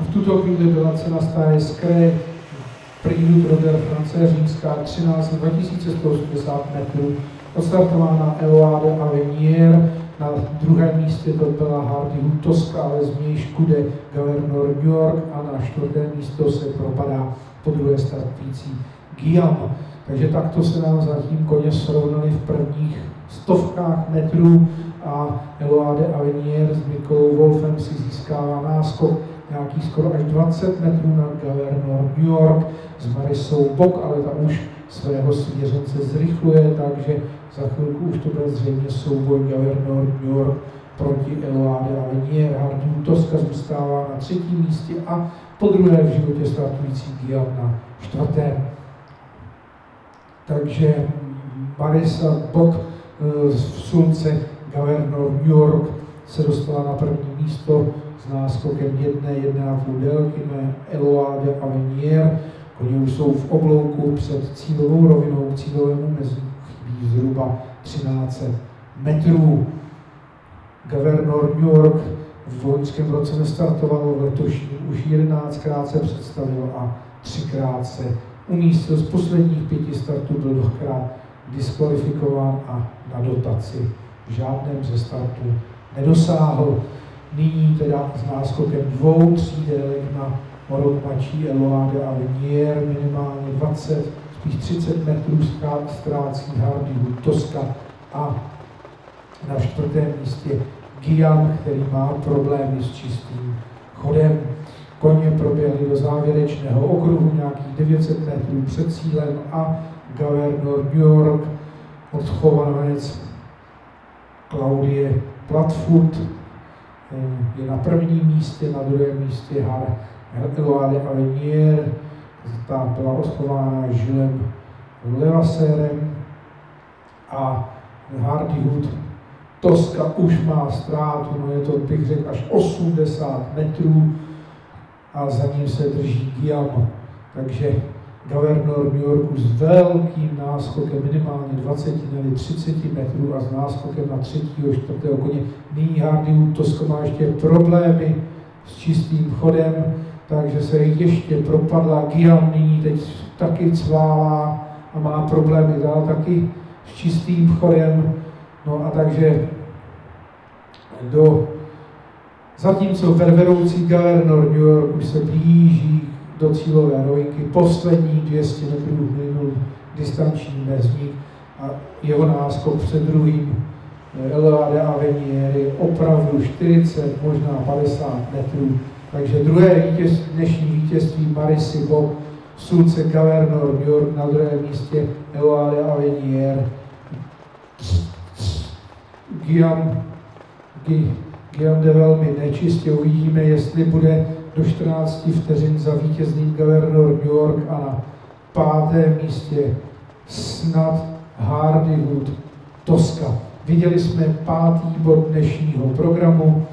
A v tuto chvíli byla cena stáje Skré Prix Roder France římská 13 2180 metrů, odstartována Eloade Avenir, na druhém místě to byla Hardy Hutoska, ale z něj škude Governor New York a na čtvrté místo se propadá po druhé startující Guillaume. Takže takto se nám zatím koně srovnali v prvních stovkách metrů a Eloade Avenier s Mikou Wolfem si získává náskok nějaký skoro až 20 metrů nad Governor New York s Marisou Bok, ale ta už svého svěřence zrychluje, takže za chvilku už to bude zřejmě souboj Governor New York proti Eloade Avenier. Hardin Toska zůstává na třetím místě a po druhé v životě startující Guillaume na čtvrtém. Takže Marisa Bok eh, v slunce Governor New York se dostala na první místo s náskokem jedné, půl délky na Eloade Avenier. Oni už jsou v oblouku před cílovou rovinou, cílovému mezi chybí zhruba 13 metrů. Governor New York v loňském roce nestartoval, v letošním už 11krát se představil a třikrát se umístil. Z posledních pěti startů byl dvakrát diskvalifikován a na dotaci v žádném ze startů nedosáhl. Nyní teda s náskokem dvou třídélek na Morok Mačí, Eloade a Linier minimálně 20, spíš 30 metrů ztrácí Hardy Toska a na čtvrtém místě Gian, který má problémy s čistým chodem. Koně proběhly do závěrečného okruhu nějakých 900 metrů před cílem a Governor New York, odchovanec Klaudie Platfoot je na prvním místě, na druhém místě Eloade Avenier, ta byla odchována Žilem Levasérem a Hardy Hood Toska už má ztrátu, no je to, bych řekl, až 80 metrů a za ním se drží Guillaume. Takže Governor New Yorku s velkým náskokem, minimálně 20 nebo 30 metrů a s náskokem na třetího, čtvrtého koně. Nyní Hardy Tosko má ještě problémy s čistým chodem, takže se ještě propadla. Guillaume nyní teď taky cválá a má problémy dál taky s čistým chodem. No a takže do Zatímco ververoucí Governor New York už se blíží do cílové rovinky, poslední 200 metrů minul distanční mezník a jeho náskok před druhým Eloade Avenier je opravdu 40, možná 50 metrů. Takže druhé vítěz, dnešní vítězství Marisy Bob, Sulce Governor New York na druhém místě Eloade Avenier. Guillaume, Guillaume jde velmi nečistě, uvidíme, jestli bude do 14 vteřin za vítězným Governor New York a na pátém místě snad Hardywood Toska. Viděli jsme pátý bod dnešního programu.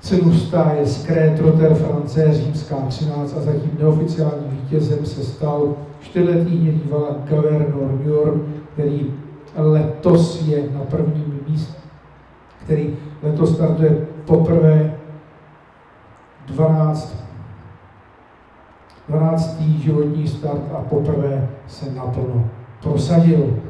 Cenu stáje Skré Trotter France římská 13 a zatím neoficiálním vítězem se stal čtyřletý hnědý Governor New York, který letos je na prvním místě, který letos startuje poprvé 12, 12. životní start a poprvé se naplno prosadil.